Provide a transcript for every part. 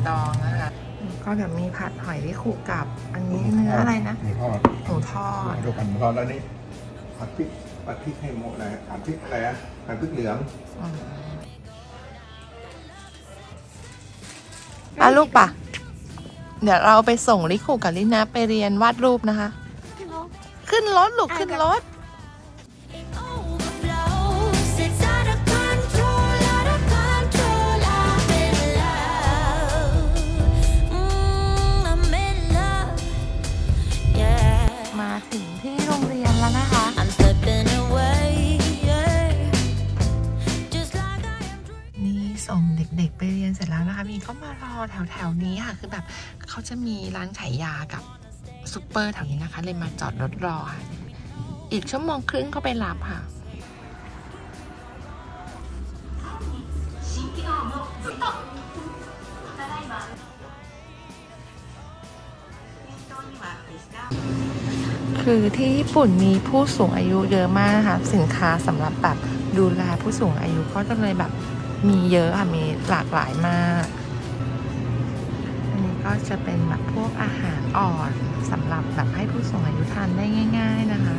ดดองนะคะ ก็แบบมีผัดหอยที่ขูกับ อันนี้เนื้ออะไรนะหมูทอดหมูทอดดูกันหมูทอดแล้วนี่ผัดพริกผัดพริกให้หมดเลยผัดพริกอะไรอะผัดพริกเหลืองอืมอะลูกป่ะเดี๋ยวเราไปส่งลิคูกับลินาไปเรียนวาดรูปนะคะ ขึ้นรถลูกขึ้นรถ แถวๆนี้ค่ะ คือแบบเขาจะมีร้านขายยากับซูเปอร์แถวนี้นะคะ เลยมาจอดรถรอค่ะ อีกชั่วโมงครึ่งก็ไปรับค่ะคือที่ญี่ปุ่นมีผู้สูงอายุเยอะมากนะคะสินค้าสำหรับแบบดูแลผู้สูงอายุก็จะเลยแบบมีเยอะค่ะมีหลากหลายมาก ก็จะเป็นแบบพวกอาหารอ่อนสำหรับแบบให้ผู้สูงอายุทานได้ง่าย ๆนะคะ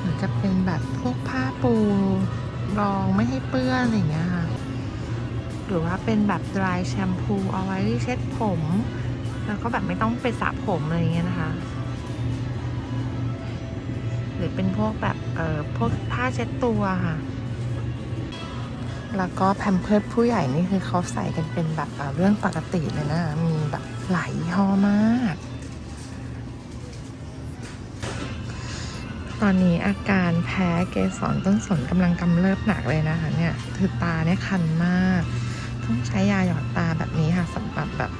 หรือจะเป็นแบบพวกผ้าปูรองไม่ให้เปื้อนอะไรอย่างเงี้ยค่ะหรือว่าเป็นแบบ dry แชมพูเอาไว้เช็ดผม แล้วก็แบบไม่ต้องไปสระผมอะไรอย่างเงี้ยนะคะ หรือเป็นพวกแบบเอ่อพวกผ้าเช็ดตัวค่ะ แล้วก็แพมเพิร์ดผู้ใหญ่นี่คือเขาใส่กันเป็นแบบเรื่องปกติเลยนะ มีแบบหลายยี่ห้อมาก ตอนนี้อาการแพ้เกสรต้นสนกำลังกำเริบหนักเลยนะคะเนี่ยคือตาเนี่ยคันมาก ต้องใช้ยาหยอดตาแบบนี้ค่ะสำหรับแบบ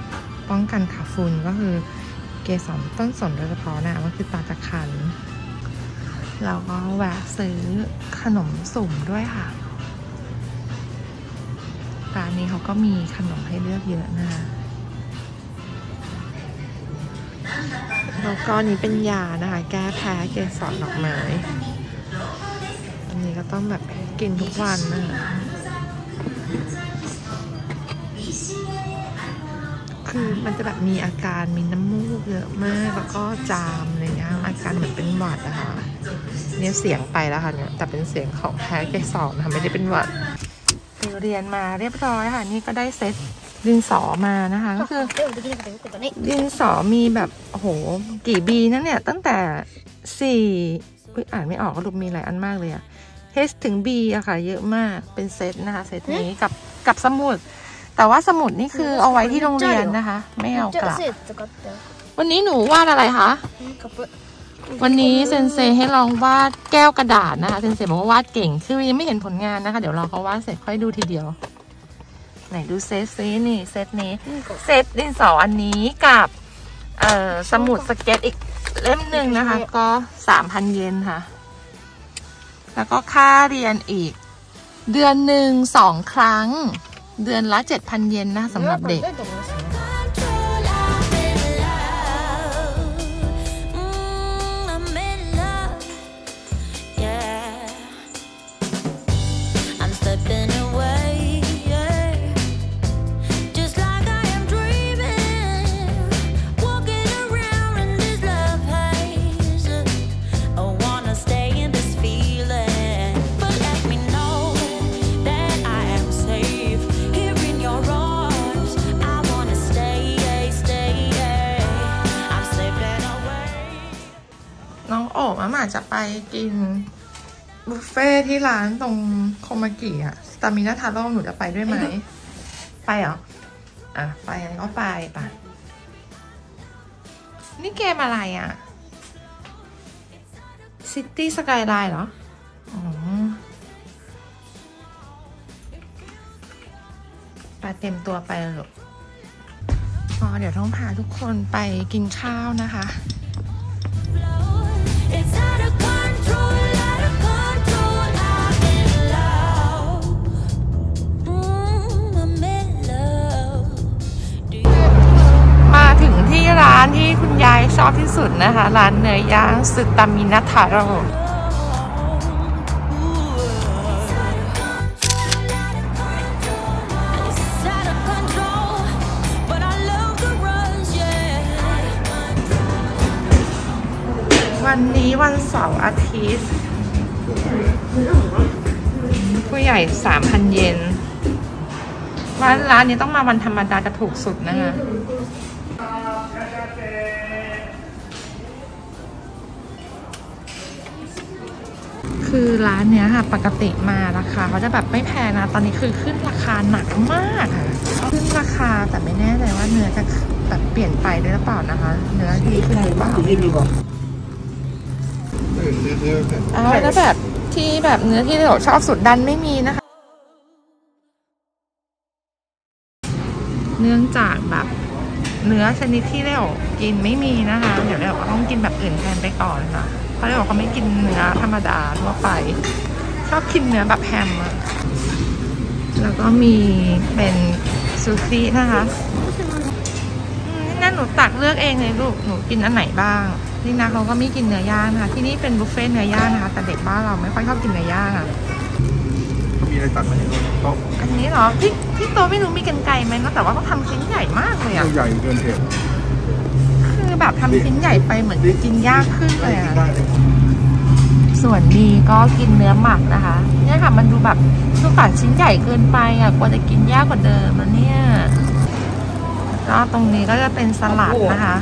ป้องกันขาฝุ่นก็คือเกสรต้นสนโดยเฉพาะนะก็คือตาจะคันเราก็แวะซื้อขนมสุ่มด้วยค่ะ ร้านนี้เขาก็มีขนมให้เลือกเยอะนะคะแล้วก็นี้เป็นยานะคะ แก้แพ้เกสรดอกไม้อันนี้ก็ต้องแบบกินทุกวันนะคะคือมันจะแบบมีอาการมีน้ำมูกเยอะมากแล้วก็จามอะไรเงี้ยอาการเหมือนเป็นหวัดอะค่ะเนี่ยเสียงไปแล้วค่ะเนี่ยแต่เป็นเสียงของแพ้เกสรนะคะไม่ได้เป็นหวัด ติวเรียนมาเรียบร้อยค่ะ นี่ก็ได้เซตดินสอมานะคะก็คือดินสอมีแบบโอ้หกี่บีนั่นเนี่ย ตั้งแต่สี่อ่านไม่ออกก็รูปมีหลายอันมากเลยอะ H ถึง B อะค่ะ เยอะมากเป็นเซตนะคะ เซตนี้กับกับสมุด แต่ว่าสมุดนี่คือเอาไว้ที่โรงเรียนนะคะ ไม่เอากลับ วันนี้หนูวาดอะไรคะ วันนี้เซนเซให้ลองวาดแก้วกระดาษนะคะเซนเซบอกว่าวาดเก่ง คือยังไม่เห็นผลงานนะคะ เดี๋ยวรอเขาวาดเสร็จค่อยดูทีเดียว ไหนดูเซตสีนี่เซตนี้ เซตดินสออันนี้กับ เอ่อสมุดสเก็ตอีกเล่มหนึ่งนะคะ ก็สามพันเยนค่ะ แล้วก็ค่าเรียนอีก เดือนหนึ่งสองครั้ง เดือนละเจ็ดพันเยนนะสำหรับเด็ก องโอ๋มาหมาจะไปกินบุฟเฟ่ที่ร้านตรงโคมากิอะสตามินาทาโร่หนูจะไปด้วยไหม ไปเหรอ อะ ไปงั้นก็ไปปะนี่เกมอะไรอะซิตี้สกายไลน์เหรอ อ๋อไปเต็มตัวไปเลยลูกอ๋อเดี๋ยวต้องพาทุกคนไปกินข้าวนะคะ Mm, I'm in love. Do you มาถึงชอบที่สุดนะคะ ร้านเนื้อย่างสึตามินาทาโร่วันนี้วันเสาร์อาทิตย์ผู้ใหญ่ 3,000 เยนร้านร้านนี้ต้องมาวันธรรมดาจะถูกสุดนะคะ คือร้านเนี้ยค่ะ ปกติมาราคาเขาจะแบบไม่แพงนะ ตอนนี้คือขึ้นราคาหนักมากค่ะขึ้นราคาแต่ไม่แน่ใจว่าเนื้อจะแบบเปลี่ยนไปด้วยหรือเปล่านะคะ เนื้อดีขึ้นหรือเปล่ายินดีกว่าเออเนื้อเนื้อเนื้อเอาแล้วแบบที่แบบเนื้อที่เราชอบสุดดันไม่มีนะคะ เนื่องจากแบบเนื้อชนิดที่เรากินไม่มีนะคะเดี๋ยวเราต้ องกินแบบอื่นแทนไปก่อนค่ะเพราะเราเขาไม่กินเนื้อธรรมดาทั่วไป ชอบกินเนื้อแบบแฮมอะแล้วก็มีเป็นซูชินะคะอืมนี่นั่นหนูตักเลือกเองเลยลูก หนูกินอันไหนบ้างนี่นะเขาก็ไม่กินเนื้อย่างนะคะที่นี่เป็นบุฟเฟ่ต์เนื้อย่างนะคะ แต่เด็กบ้านเราไม่ค่อยชอบกินเนื้อย่างอะเขามีอะไรตัดไหมโต๊ะอันนี้เหรอที่ที่โต๊ะไม่รู้มีกันไกรไหมก็แต่ว่าเขาทำชิ้นใหญ่มากเลยอะใหญ่เกินเหตุคือ แบบทำชิ้นใหญ่ไปเหมือนกินยากขึ้นเลยอะส่วนดีก็กินเนื้อหมักนะคะ เนี่ยค่ะมันดูแบบทุกฝานชิ้นใหญ่เกินไปอะกว่าจะกินยากกว่าเดิมนะเนี่ยก็ตรงนี้ก็จะเป็นสลัดนะคะ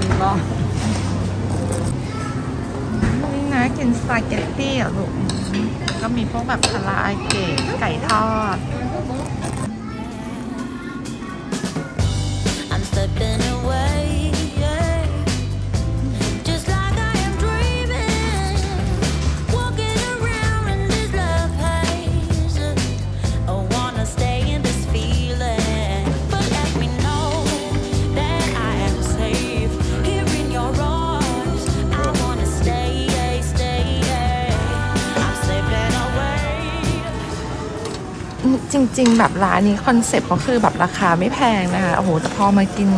นี่นะกินสปาเกตตี้อะลูกก็มีพวกแบบคาราอเกะไก่ทอด จริง ๆ แบบร้านนี้ concept ก็คือแบบราคาไม่แพงนะคะโอ้โหแต่พอมากิน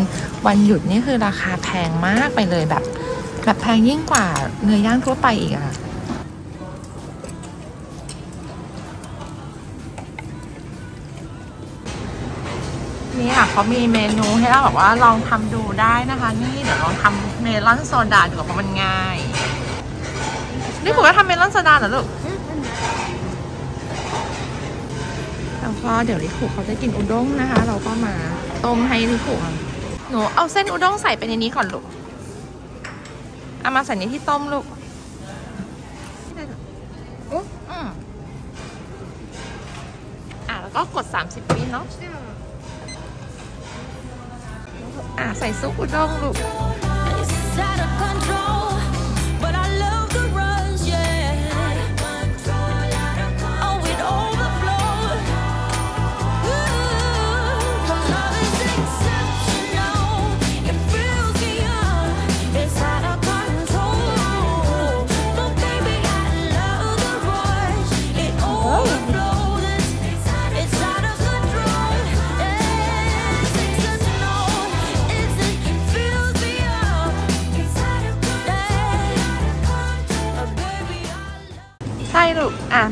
วันหยุดนี่คือราคาแพงมากไปเลยแบบ แบบแพงยิ่งกว่าเนื้อย่างทั่วไปอีกอะนี่ค่ะเขามีเมนูให้เราแบบว่าลองทำดูได้นะคะ นี่เดี๋ยวลองทำเมลอนโซดาดูเพราะมันง่าย นี่ผมก็ทำเมลอนโซดาเหรอลูก แล้วก็เดี๋ยวลิคุเขาจะกินอุด้งนะคะ เราก็มาต้มให้ลิคุหนูเอาเส้นอุด้งใส่ไปในนี้ก่อนลูกเอามาใส่ในที่ต้มลูกอุ๊อืมอะแล้วก็กด 30วิเนาะอะใส่ซุปอุด้งลูก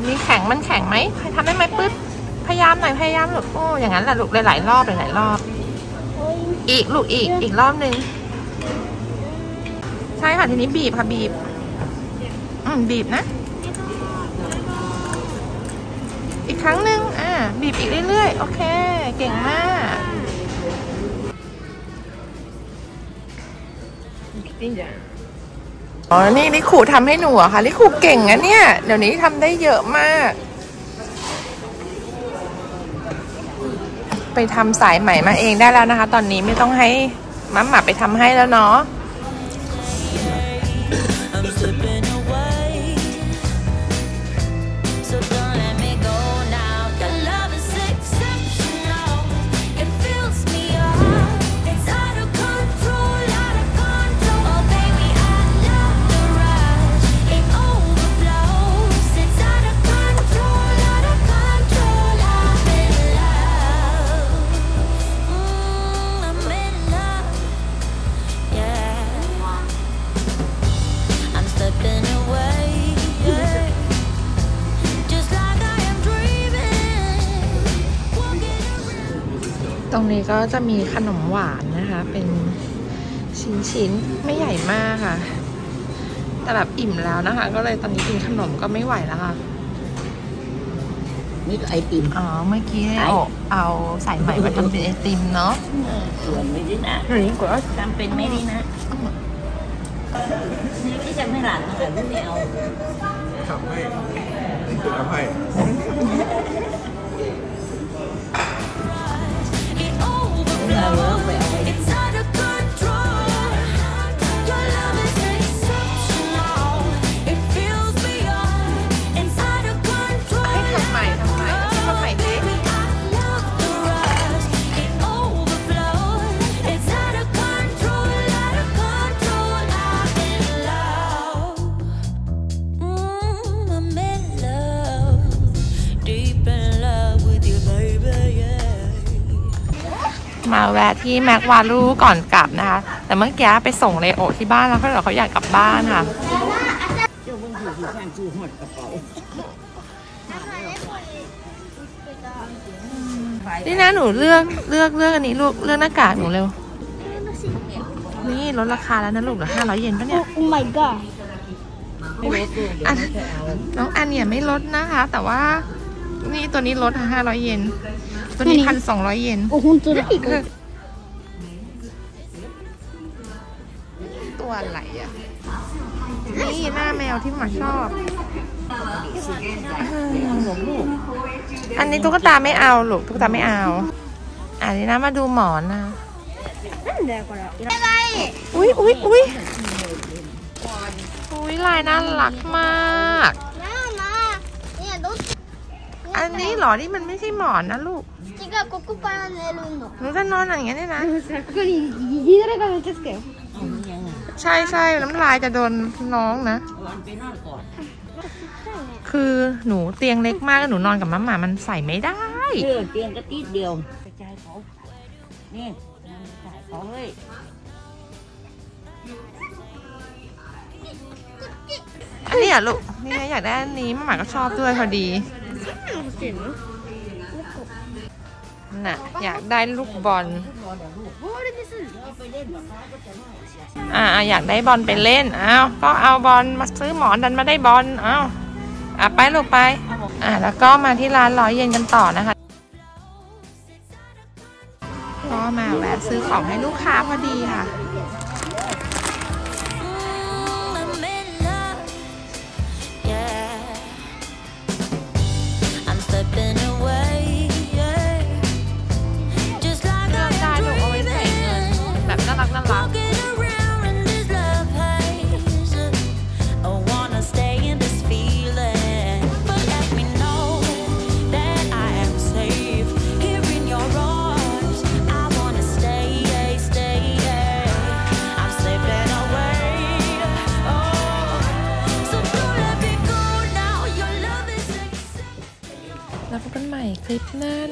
กอะมีแข็งมันแข็งไหมใครทำได้ไหมปึ๊บพยายามหน่อยพยายามลูกโอ้อย่างนั้นแหละลูกหลายๆรอบหลายๆรอบ อีกลูกอีกอีกรอบหนึ่งใช่ค่ะทีนี้บีบค่ะบีบ อืมบีบนะ อีกครั้งหนึ่งอ่าบีบอีกเรื่อยๆ โอเค เก่งมากจริงจัง อ๋อ นี่ลิขูทำให้หนูอะค่ะลิขูเก่งอะเนี่ย เดี๋ยวนี้ทำได้เยอะมาก ไปทำสายใหม่มาเองได้แล้วนะคะ ตอนนี้ไม่ต้องให้มัมหมาไปทำให้แล้วเนาะ นี้ก็จะมีขนมหวานนะคะ เป็นชิ้นๆ ไม่ใหญ่มากค่ะ แต่แบบอิ่มแล้วนะคะ ก็เลยตอนนี้กินขนมก็ไม่ไหวแล้วค่ะ นี่ก็ไอติม อ๋อ เมื่อกี้โอเอาใส่ใหม่มาทำเป็นไอติมเนาะส่วนไม่ได้นะนี่ก็ทำเป็นไม่ได้นะนี่ไม่จำให้หลานแต่ไม่เอาทำให้นี่คือทำให้ เอ มาแวะที่แม็กวาลูก่อนกลับนะคะ แต่เมื่อกี้ไปส่งเลโอที่บ้านแล้วเขาบอกเขาอยากกลับบ้านค่ะเจ้าเพิ่งถือที่ข้างชื่อหอดกระเป๋านี่นะหนูเลือกเลือกเลือกอันนี้ลูกเลือกหน้ากากหนูเร็ว นี่ลดราคาแล้วนะลูกเหลือห้าร้อยเยนปะเนี่ย Oh my god. ไม่รู้ตัวเดี๋ยวไม่เคยเอาน้องอันเนี่ยไม่ลดนะคะ แต่ว่านี่ตัวนี้ลดห้าร้อยเยน ตัวนี้พันสองร้อยเยนโอ้คุณจุดตัวอะไรอะ นี่หน้าแมวที่หมาชอบ อันนี้ตุ๊กตาไม่เอาหรอกตุ๊กตาไม่เอา อันนี้นะมาดูหมอนนะอุ้ยอุ้ยอุ้ยอุ้ยลายน่ารักมาก อันนี้หรอ นี่มันไม่ใช่หมอนนะลูกจิกะกุ๊กุปาเลลุนหนูจะนอนอย่างเงี้ยเนี่ยนะใช่ใช่น้ำลายจะโดนน้องนะ คือหนูเตียงเล็กมากหนูนอนกับมัมหมามันใส่ไม่ได้เตียงก็ตีดเดียวกระจายขอนี่จ่าของเลยอันนี้อะลูก นี่อยากได้อันนี้มัมหมาก็ชอบด้วยพอดี เก่นน่ะอยากได้ลูกบอล อ่าอยากได้บอลไปเล่น อ้าว ก็เอาบอลมาซื้อหมอนดันมาได้บอล อ้าว อะไปลูกไป อ่าแล้วก็มาที่ร้านร้อยเย็นกันต่อนะคะ ก็มาแวะซื้อของให้ลูกค้าพอดีค่ะ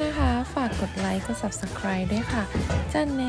นะคะ ฝากกดไลค์ กด subscribe ด้วยค่ะจันเน